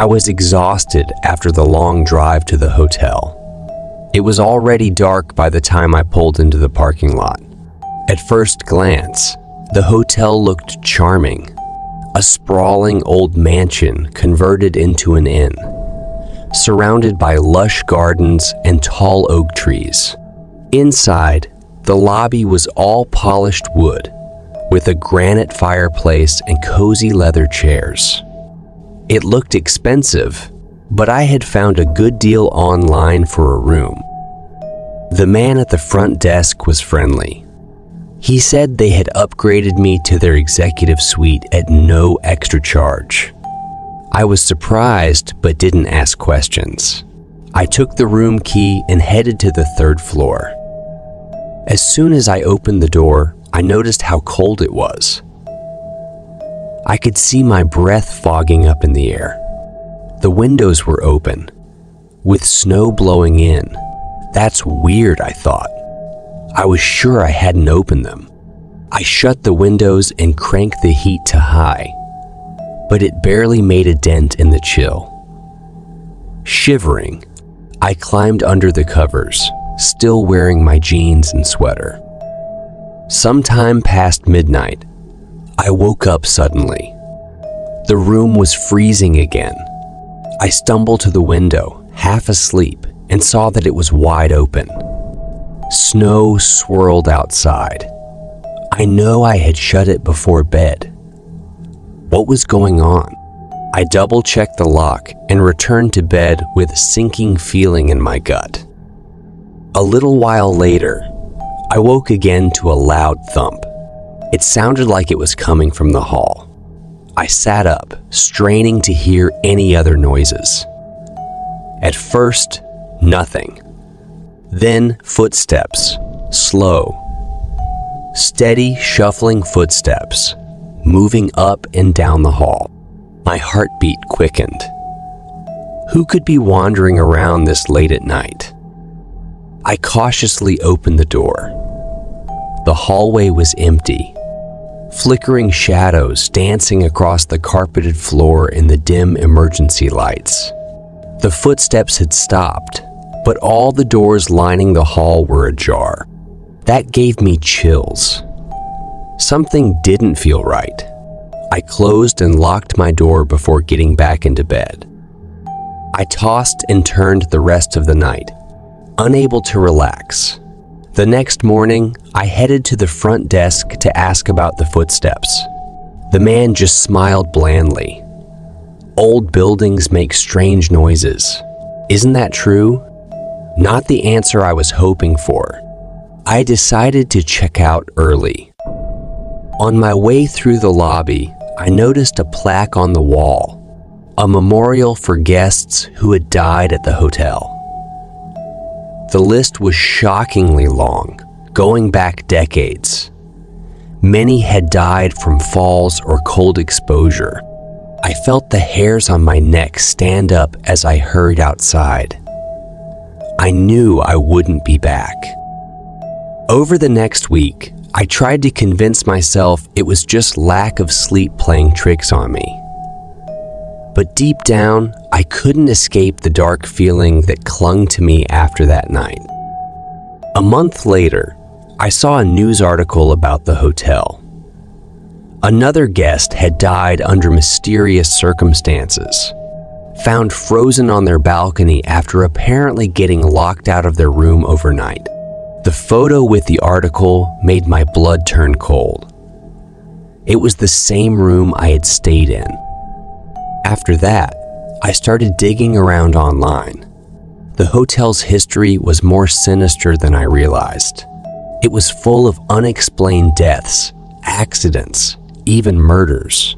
I was exhausted after the long drive to the hotel. It was already dark by the time I pulled into the parking lot. At first glance, the hotel looked charming, a sprawling old mansion converted into an inn, surrounded by lush gardens and tall oak trees. Inside, the lobby was all polished wood, with a granite fireplace and cozy leather chairs. It looked expensive, but I had found a good deal online for a room. The man at the front desk was friendly. He said they had upgraded me to their executive suite at no extra charge. I was surprised but didn't ask questions. I took the room key and headed to the third floor. As soon as I opened the door, I noticed how cold it was. I could see my breath fogging up in the air. The windows were open, with snow blowing in. That's weird, I thought. I was sure I hadn't opened them. I shut the windows and cranked the heat to high, but it barely made a dent in the chill. Shivering, I climbed under the covers, still wearing my jeans and sweater. Sometime past midnight, I woke up suddenly. The room was freezing again. I stumbled to the window, half asleep, and saw that it was wide open. Snow swirled outside. I know I had shut it before bed. What was going on? I double checked the lock and returned to bed with a sinking feeling in my gut. A little while later, I woke again to a loud thump. It sounded like it was coming from the hall. I sat up, straining to hear any other noises. At first, nothing. Then footsteps, slow, steady, shuffling footsteps, moving up and down the hall. My heartbeat quickened. Who could be wandering around this late at night? I cautiously opened the door. The hallway was empty, flickering shadows dancing across the carpeted floor in the dim emergency lights. The footsteps had stopped, but all the doors lining the hall were ajar. That gave me chills. Something didn't feel right. I closed and locked my door before getting back into bed. I tossed and turned the rest of the night, unable to relax. The next morning, I headed to the front desk to ask about the footsteps. The man just smiled blandly. Old buildings make strange noises. Isn't that true? Not the answer I was hoping for. I decided to check out early. On my way through the lobby, I noticed a plaque on the wall, a memorial for guests who had died at the hotel. The list was shockingly long, going back decades. Many had died from falls or cold exposure. I felt the hairs on my neck stand up as I hurried outside. I knew I wouldn't be back. Over the next week, I tried to convince myself it was just lack of sleep playing tricks on me. But deep down, I couldn't escape the dark feeling that clung to me after that night. A month later, I saw a news article about the hotel. Another guest had died under mysterious circumstances, found frozen on their balcony after apparently getting locked out of their room overnight. The photo with the article made my blood turn cold. It was the same room I had stayed in. After that, I started digging around online. The hotel's history was more sinister than I realized. It was full of unexplained deaths, accidents, even murders.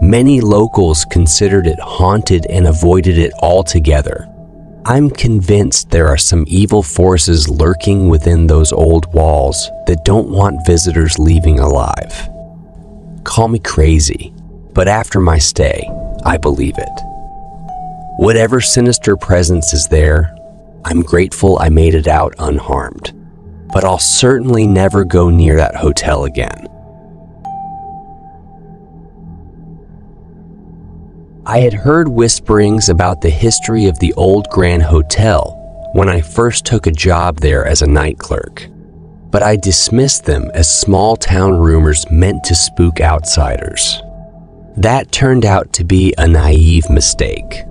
Many locals considered it haunted and avoided it altogether. I'm convinced there are some evil forces lurking within those old walls that don't want visitors leaving alive. Call me crazy, but after my stay, I believe it. Whatever sinister presence is there, I'm grateful I made it out unharmed. But I'll certainly never go near that hotel again. I had heard whisperings about the history of the old Grand Hotel when I first took a job there as a night clerk, but I dismissed them as small town rumors meant to spook outsiders. That turned out to be a naive mistake.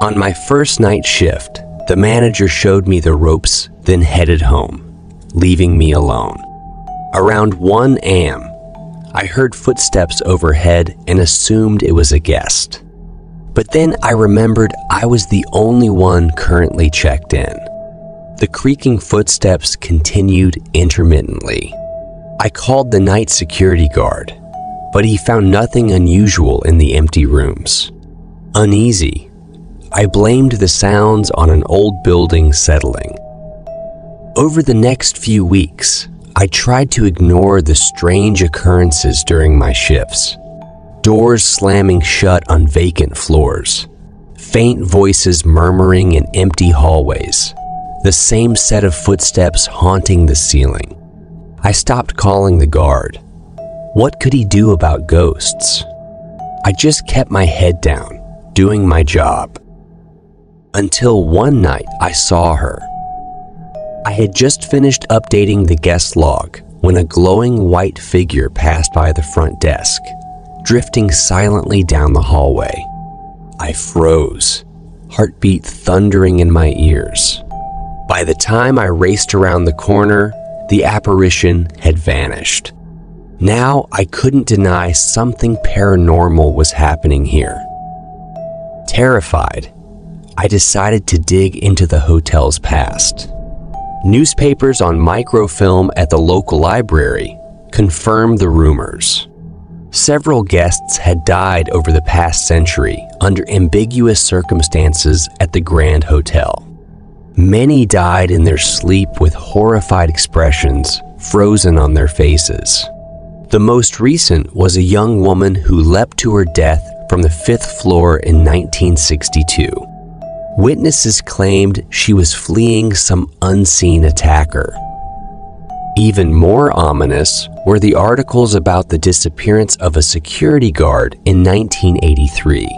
On my first night shift, the manager showed me the ropes, then headed home, leaving me alone. Around 1 a.m., I heard footsteps overhead and assumed it was a guest. But then I remembered I was the only one currently checked in. The creaking footsteps continued intermittently. I called the night security guard, but he found nothing unusual in the empty rooms. Uneasy, I blamed the sounds on an old building settling. Over the next few weeks, I tried to ignore the strange occurrences during my shifts. Doors slamming shut on vacant floors, faint voices murmuring in empty hallways, the same set of footsteps haunting the ceiling. I stopped calling the guard. What could he do about ghosts? I just kept my head down, doing my job. Until one night I saw her I had just finished updating the guest log when a glowing white figure passed by the front desk, drifting silently down the hallway. I froze, heartbeat thundering in my ears. By the time I raced around the corner, the apparition had vanished. Now I couldn't deny something paranormal was happening here. Terrified, I decided to dig into the hotel's past. Newspapers on microfilm at the local library confirmed the rumors. Several guests had died over the past century under ambiguous circumstances at the Grand Hotel. Many died in their sleep with horrified expressions frozen on their faces. The most recent was a young woman who leapt to her death from the fifth floor in 1962. Witnesses claimed she was fleeing some unseen attacker. Even more ominous were the articles about the disappearance of a security guard in 1983.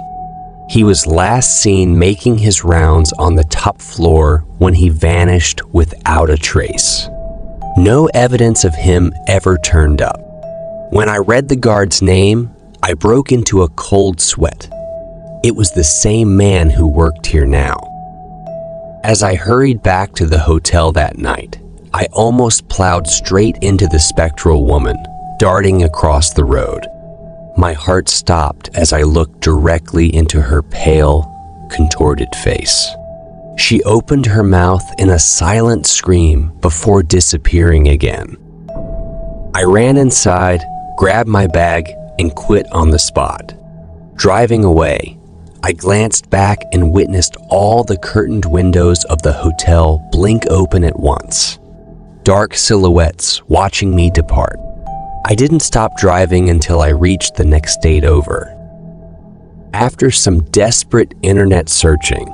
He was last seen making his rounds on the top floor when he vanished without a trace. No evidence of him ever turned up. When I read the guard's name, I broke into a cold sweat. It was the same man who worked here now. As I hurried back to the hotel that night, I almost plowed straight into the spectral woman, darting across the road. My heart stopped as I looked directly into her pale, contorted face. She opened her mouth in a silent scream before disappearing again. I ran inside, grabbed my bag, and quit on the spot. Driving away, I glanced back and witnessed all the curtained windows of the hotel blink open at once. Dark silhouettes watching me depart. I didn't stop driving until I reached the next state over. After some desperate internet searching,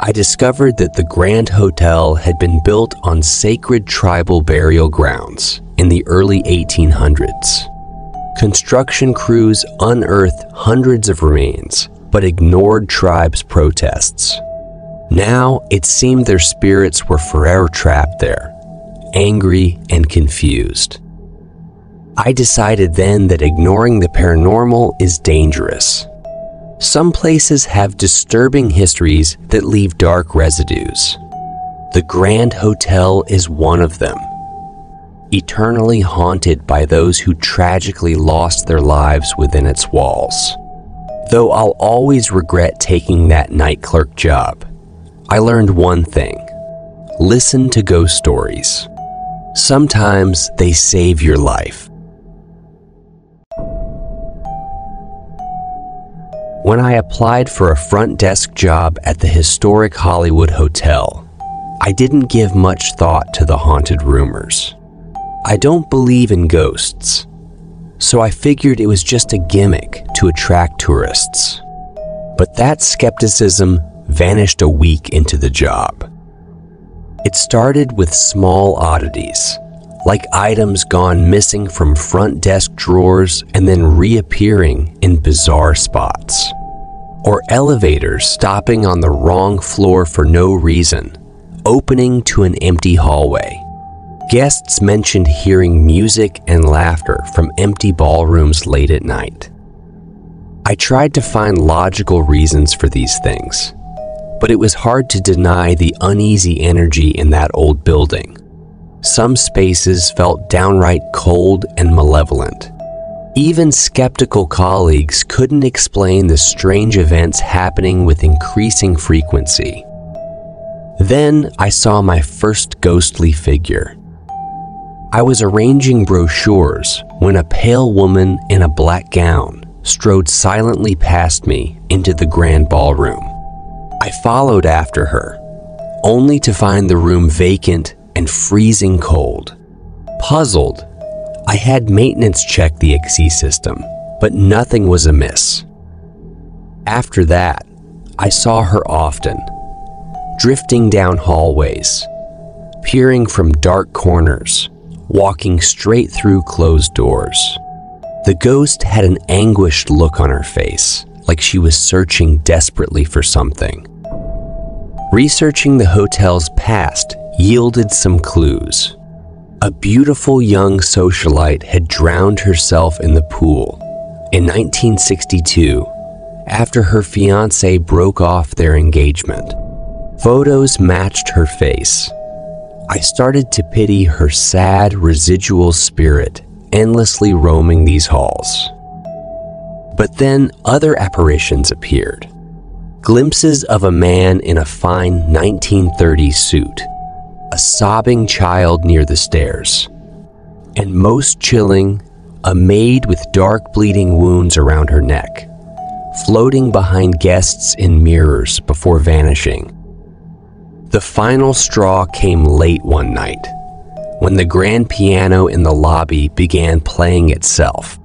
I discovered that the Grand Hotel had been built on sacred tribal burial grounds in the early 1800s. Construction crews unearthed hundreds of remains but ignored tribes' protests. Now it seemed their spirits were forever trapped there, angry and confused. I decided then that ignoring the paranormal is dangerous. Some places have disturbing histories that leave dark residues. The Grand Hotel is one of them, eternally haunted by those who tragically lost their lives within its walls. Though I'll always regret taking that night clerk job, I learned one thing listen to ghost stories. Sometimes they save your life. When I applied for a front desk job at the historic Hollywood Hotel, I didn't give much thought to the haunted rumors. I don't believe in ghosts, so I figured it was just a gimmick to attract tourists. But that skepticism vanished a week into the job. It started with small oddities, like items gone missing from front desk drawers and then reappearing in bizarre spots. Or elevators stopping on the wrong floor for no reason, opening to an empty hallway. Guests mentioned hearing music and laughter from empty ballrooms late at night. I tried to find logical reasons for these things, but it was hard to deny the uneasy energy in that old building. Some spaces felt downright cold and malevolent. Even skeptical colleagues couldn't explain the strange events happening with increasing frequency. Then I saw my first ghostly figure. I was arranging brochures when a pale woman in a black gown strode silently past me into the grand ballroom. I followed after her, only to find the room vacant and freezing cold. Puzzled, I had maintenance check the XE system, but nothing was amiss. After that, I saw her often, drifting down hallways, peering from dark corners walking straight through closed doors. The ghost had an anguished look on her face, like she was searching desperately for something. Researching the hotel's past yielded some clues. A beautiful young socialite had drowned herself in the pool in 1962 after her fiance broke off their engagement. Photos matched her face, I started to pity her sad, residual spirit endlessly roaming these halls. But then other apparitions appeared. Glimpses of a man in a fine 1930s suit, a sobbing child near the stairs, and most chilling, a maid with dark bleeding wounds around her neck, floating behind guests in mirrors before vanishing. The final straw came late one night, when the grand piano in the lobby began playing itself.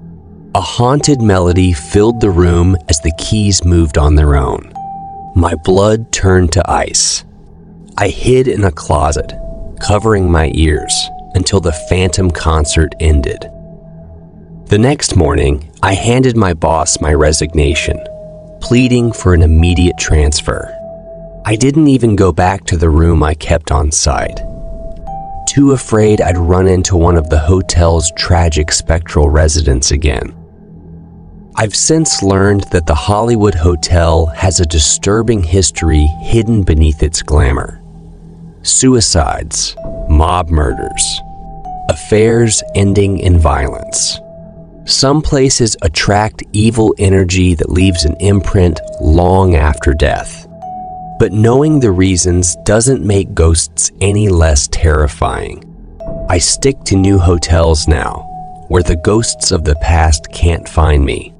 A haunted melody filled the room as the keys moved on their own. My blood turned to ice. I hid in a closet, covering my ears until the phantom concert ended. The next morning, I handed my boss my resignation, pleading for an immediate transfer. I didn't even go back to the room I kept on site. Too afraid I'd run into one of the hotel's tragic spectral residents again. I've since learned that the Hollywood Hotel has a disturbing history hidden beneath its glamour suicides, mob murders, affairs ending in violence. Some places attract evil energy that leaves an imprint long after death. But knowing the reasons doesn't make ghosts any less terrifying. I stick to new hotels now, where the ghosts of the past can't find me.